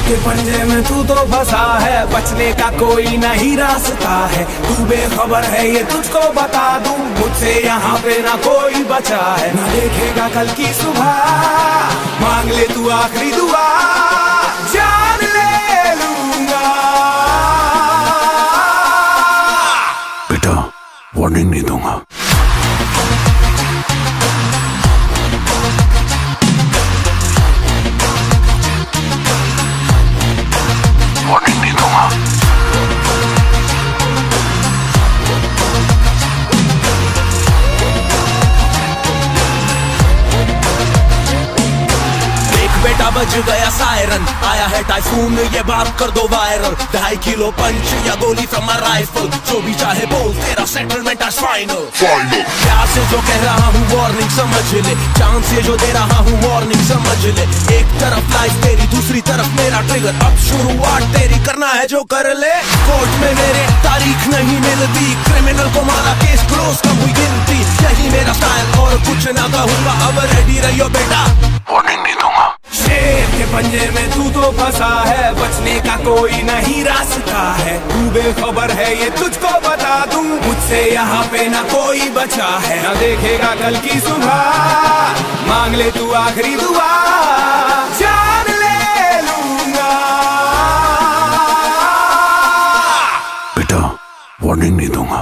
के पंजे में तू तो फंसा है, बचने का कोई नहीं रास्ता है। तू बेखबर है, ये तुझको बता दूँ, मुझसे यहाँ पे ना कोई बचा है। ना देखेगा कल की सुबह, मांग ले तू आखिरी दुआ। वार्निंग नहीं दूँगा वार्निंग बज गया सायरन आया है टाइफून ये बात कर दो वायरल ढाई किलो पंच या गोली फ्रॉम माय राइफल जो भी चाहे बोल तेरा सेटलमेंट आज फाइनल प्यार से जो कह रहा हूँ वार्निंग समझ ले। चाँद से जो दे रहा हूँ वार्निंग समझ ले। एक तरफ़ लाइफ तेरी दूसरी तरफ़ मेरा ट्रिगर अब शुरुआत तेरी करना है जो कर ले। कोर्ट में मेरे तारीख नहीं मिलती। क्रिमिनल को मारा केस क्लोज कब हुई गिनती। यही मेरा स्टाइल और कुछ ना कहूँगा। अब रेडी रहियो बेटा। पंजे में तू तो फंसा है, बचने का कोई नहीं रास्ता है। तू बेखबर है, ये तुझको बता दूँ, मुझसे यहाँ पे ना कोई बचा है। ना देखेगा कल की सुबह, मांग ले तू आखिरी दुआ, जान ले लूँगा। बेटा वार्निंग नहीं दूँगा।